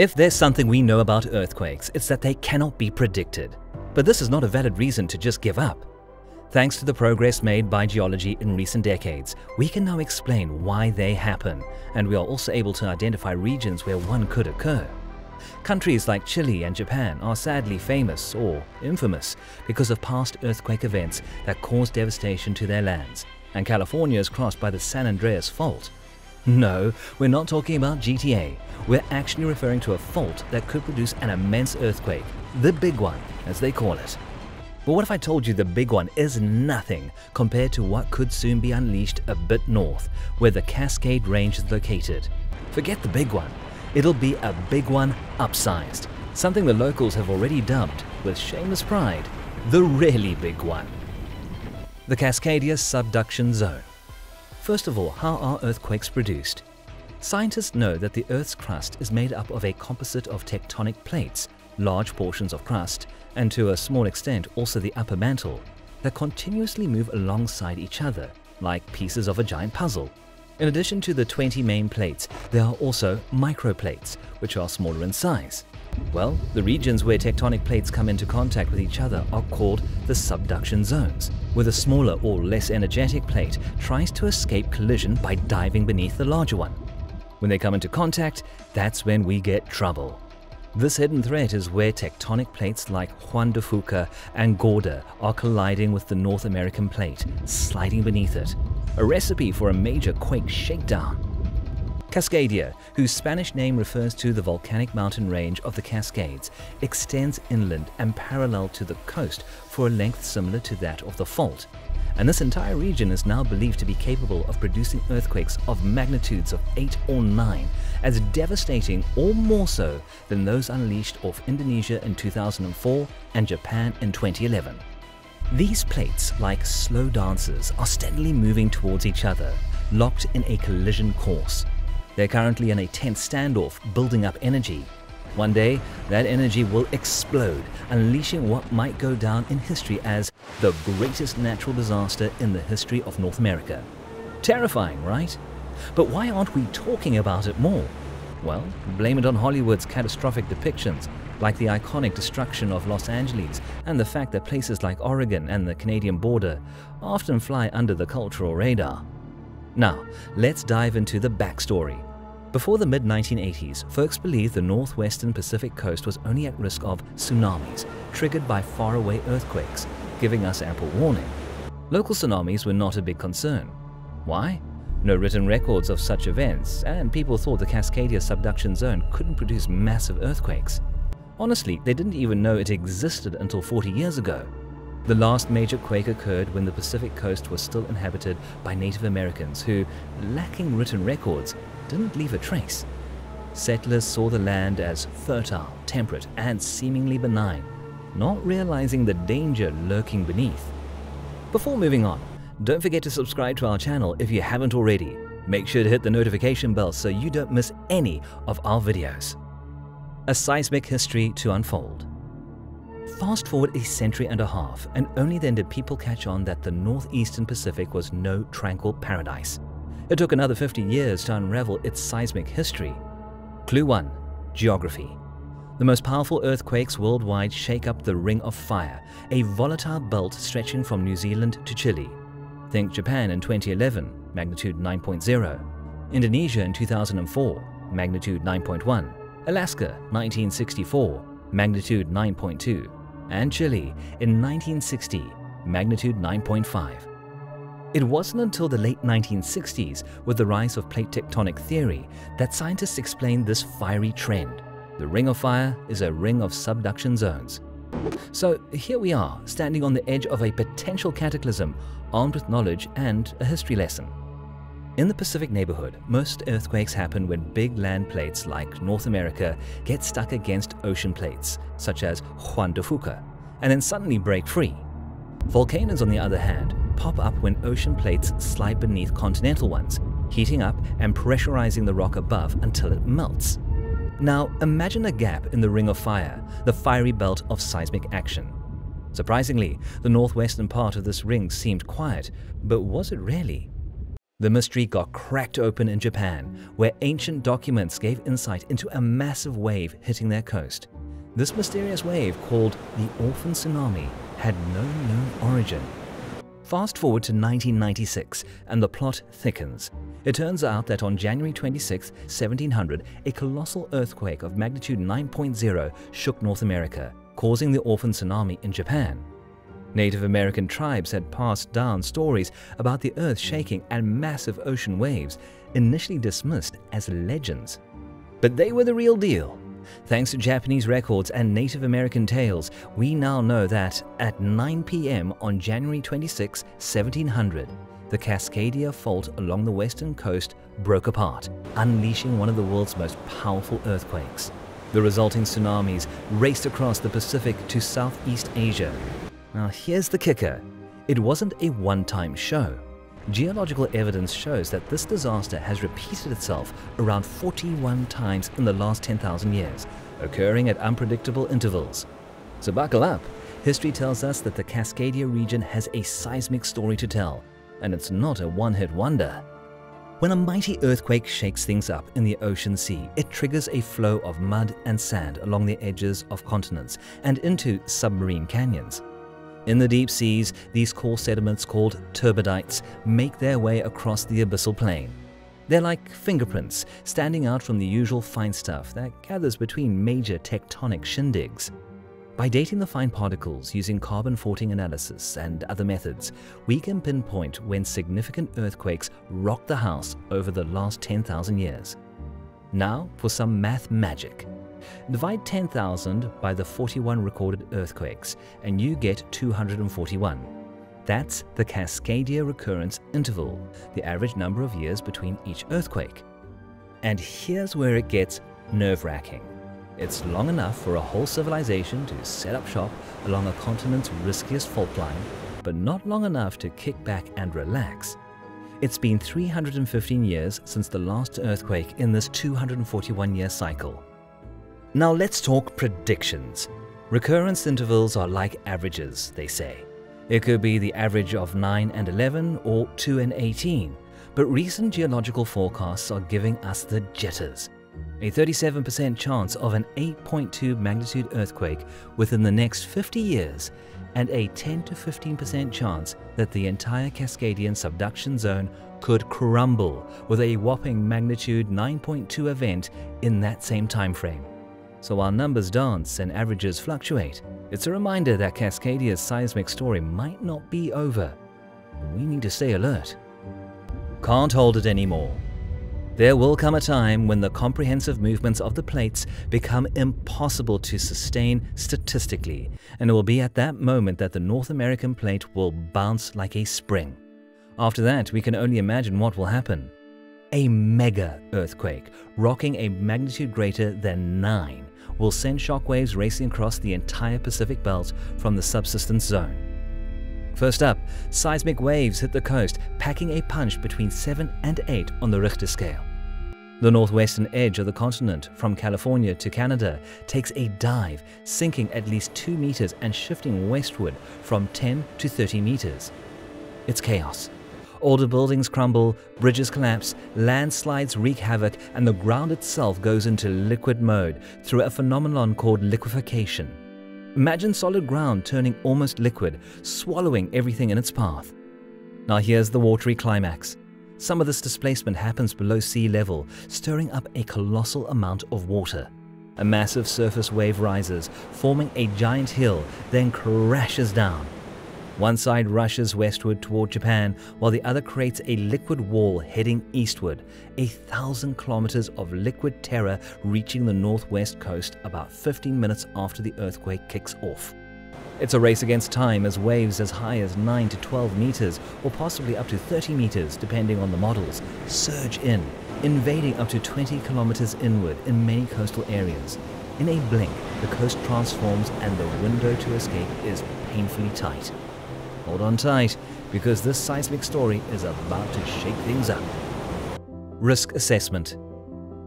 If there's something we know about earthquakes, it's that they cannot be predicted. But this is not a valid reason to just give up. Thanks to the progress made by geology in recent decades, we can now explain why they happen, and we are also able to identify regions where one could occur. Countries like Chile and Japan are sadly famous, or infamous, because of past earthquake events that caused devastation to their lands, and California is crossed by the San Andreas Fault. No, we're not talking about GTA. We're actually referring to a fault that could produce an immense earthquake, the big one, as they call it. But what if I told you the big one is nothing compared to what could soon be unleashed a bit north, where the Cascade Range is located? Forget the big one. It'll be a big one upsized, something the locals have already dubbed, with shameless pride, the really big one. The Cascadia Subduction Zone. First of all, how are earthquakes produced? Scientists know that the Earth's crust is made up of a composite of tectonic plates, large portions of crust, and to a small extent also the upper mantle, that continuously move alongside each other, like pieces of a giant puzzle. In addition to the 20 main plates, there are also microplates, which are smaller in size. Well, the regions where tectonic plates come into contact with each other are called the subduction zones, where the smaller or less energetic plate tries to escape collision by diving beneath the larger one. When they come into contact, that's when we get trouble. This hidden threat is where tectonic plates like Juan de Fuca and Gorda are colliding with the North American plate, sliding beneath it. A recipe for a major quake shakedown. Cascadia, whose Spanish name refers to the volcanic mountain range of the Cascades, extends inland and parallel to the coast for a length similar to that of the fault. And this entire region is now believed to be capable of producing earthquakes of magnitudes of 8 or 9, as devastating or more so than those unleashed off Indonesia in 2004 and Japan in 2011. These plates, like slow dancers, are steadily moving towards each other, locked in a collision course. They're currently in a tense standoff, building up energy. One day, that energy will explode, unleashing what might go down in history as the greatest natural disaster in the history of North America. Terrifying, right? But why aren't we talking about it more? Well, blame it on Hollywood's catastrophic depictions, like the iconic destruction of Los Angeles and the fact that places like Oregon and the Canadian border often fly under the cultural radar. Now, let's dive into the backstory. Before the mid-1980s, folks believed the northwestern Pacific coast was only at risk of tsunamis triggered by faraway earthquakes, giving us ample warning. Local tsunamis were not a big concern. Why? No written records of such events, and people thought the Cascadia subduction zone couldn't produce massive earthquakes. Honestly, they didn't even know it existed until 40 years ago. The last major quake occurred when the Pacific coast was still inhabited by Native Americans who, lacking written records, didn't leave a trace. Settlers saw the land as fertile, temperate, and seemingly benign, not realizing the danger lurking beneath. Before moving on, don't forget to subscribe to our channel if you haven't already. Make sure to hit the notification bell so you don't miss any of our videos. A seismic history to unfold. Fast forward a century and a half, and only then did people catch on that the northeastern Pacific was no tranquil paradise. It took another 50 years to unravel its seismic history. Clue 1. Geography. The most powerful earthquakes worldwide shake up the Ring of Fire, a volatile belt stretching from New Zealand to Chile. Think Japan in 2011, magnitude 9.0, Indonesia in 2004, magnitude 9.1, Alaska 1964, magnitude 9.2, and Chile in 1960, magnitude 9.5. It wasn't until the late 1960s, with the rise of plate tectonic theory, that scientists explained this fiery trend. The Ring of Fire is a ring of subduction zones. So here we are, standing on the edge of a potential cataclysm, armed with knowledge and a history lesson. In the Pacific neighborhood, most earthquakes happen when big land plates like North America get stuck against ocean plates, such as Juan de Fuca, and then suddenly break free. Volcanoes, on the other hand, pop up when ocean plates slide beneath continental ones, heating up and pressurizing the rock above until it melts. Now, imagine a gap in the Ring of Fire, the fiery belt of seismic action. Surprisingly, the northwestern part of this ring seemed quiet, but was it really? The mystery got cracked open in Japan, where ancient documents gave insight into a massive wave hitting their coast. This mysterious wave, called the Orphan Tsunami, had no known origin. Fast forward to 1996, and the plot thickens. It turns out that on January 26, 1700, a colossal earthquake of magnitude 9.0 shook North America, causing the orphan tsunami in Japan. Native American tribes had passed down stories about the earth shaking and massive ocean waves, initially dismissed as legends. But they were the real deal. Thanks to Japanese records and Native American tales, we now know that at 9 p.m. on January 26, 1700, the Cascadia Fault along the western coast broke apart, unleashing one of the world's most powerful earthquakes. The resulting tsunamis raced across the Pacific to Southeast Asia. Now here's the kicker. It wasn't a one-time show. Geological evidence shows that this disaster has repeated itself around 41 times in the last 10,000 years, occurring at unpredictable intervals. So buckle up. History tells us that the Cascadia region has a seismic story to tell, and it's not a one-hit wonder. When a mighty earthquake shakes things up in the ocean sea, it triggers a flow of mud and sand along the edges of continents and into submarine canyons. In the deep seas, these coarse sediments called turbidites make their way across the abyssal plain. They're like fingerprints standing out from the usual fine stuff that gathers between major tectonic shindigs. By dating the fine particles using carbon-14 analysis and other methods, we can pinpoint when significant earthquakes rocked the house over the last 10,000 years. Now for some math magic. Divide 10,000 by the 41 recorded earthquakes, and you get 241. That's the Cascadia recurrence interval, the average number of years between each earthquake. And here's where it gets nerve-wracking. It's long enough for a whole civilization to set up shop along a continent's riskiest fault line, but not long enough to kick back and relax. It's been 315 years since the last earthquake in this 241-year cycle. Now let's talk predictions. Recurrence intervals are like averages, they say. It could be the average of 9 and 11 or 2 and 18, but recent geological forecasts are giving us the jitters a 37% chance of an 8.2 magnitude earthquake within the next 50 years, and a 10 to 15% chance that the entire Cascadian subduction zone could crumble with a whopping magnitude 9.2 event in that same time frame. So while numbers dance and averages fluctuate, it's a reminder that Cascadia's seismic story might not be over. We need to stay alert. Can't hold it anymore. There will come a time when the comprehensive movements of the plates become impossible to sustain statistically, and it will be at that moment that the North American plate will bounce like a spring. After that, we can only imagine what will happen. A mega earthquake, rocking a magnitude greater than 9, will send shockwaves racing across the entire Pacific belt from the subsistence zone. First up, seismic waves hit the coast, packing a punch between 7 and 8 on the Richter scale. The northwestern edge of the continent, from California to Canada, takes a dive, sinking at least 2 meters and shifting westward from 10 to 30 meters. It's chaos. Older buildings crumble, bridges collapse, landslides wreak havoc, and the ground itself goes into liquid mode through a phenomenon called liquefaction. Imagine solid ground turning almost liquid, swallowing everything in its path. Now here's the watery climax. Some of this displacement happens below sea level, stirring up a colossal amount of water. A massive surface wave rises, forming a giant hill, then crashes down. One side rushes westward toward Japan, while the other creates a liquid wall heading eastward, a thousand kilometers of liquid terror reaching the northwest coast about 15 minutes after the earthquake kicks off. It's a race against time as waves as high as 9 to 12 meters, or possibly up to 30 meters depending on the models, surge in, invading up to 20 kilometers inward in many coastal areas. In a blink, the coast transforms and the window to escape is painfully tight. Hold on tight, because this seismic story is about to shake things up. Risk Assessment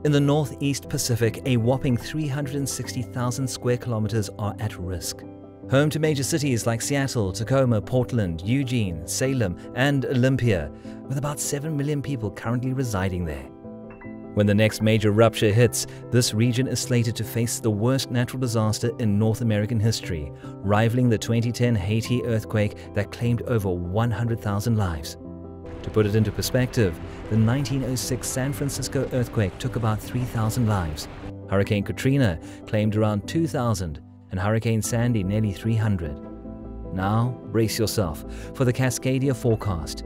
In the Northeast Pacific, a whopping 360,000 square kilometers are at risk. Home to major cities like Seattle, Tacoma, Portland, Eugene, Salem, and Olympia, with about 7 million people currently residing there. When the next major rupture hits, this region is slated to face the worst natural disaster in North American history, rivaling the 2010 Haiti earthquake that claimed over 100,000 lives. To put it into perspective, the 1906 San Francisco earthquake took about 3,000 lives. Hurricane Katrina claimed around 2,000 and Hurricane Sandy nearly 300. Now, brace yourself for the Cascadia forecast.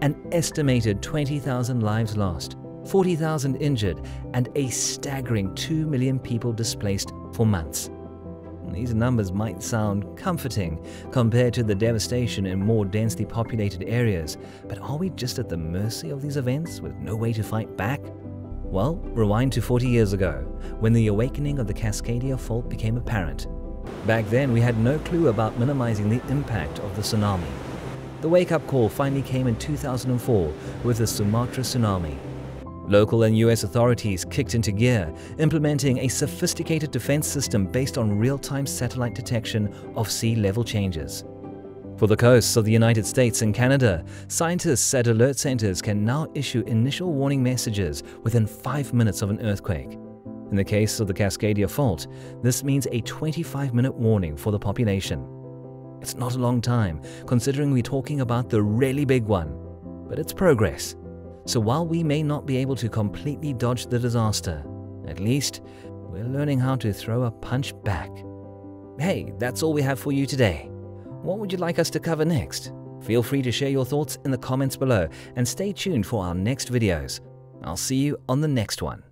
An estimated 20,000 lives lost, 40,000 injured, and a staggering 2 million people displaced for months. These numbers might sound comforting compared to the devastation in more densely populated areas, but are we just at the mercy of these events with no way to fight back? Well, rewind to 40 years ago, when the awakening of the Cascadia Fault became apparent. Back then, we had no clue about minimizing the impact of the tsunami. The wake-up call finally came in 2004 with the Sumatra tsunami, Local and US authorities kicked into gear, implementing a sophisticated defense system based on real-time satellite detection of sea level changes. For the coasts of the United States and Canada, scientists at alert centers can now issue initial warning messages within five minutes of an earthquake. In the case of the Cascadia Fault, this means a 25-minute warning for the population. It's not a long time, considering we're talking about the really big one, but it's progress. So while we may not be able to completely dodge the disaster, at least we're learning how to throw a punch back. Hey, that's all we have for you today. What would you like us to cover next? Feel free to share your thoughts in the comments below and stay tuned for our next videos. I'll see you on the next one.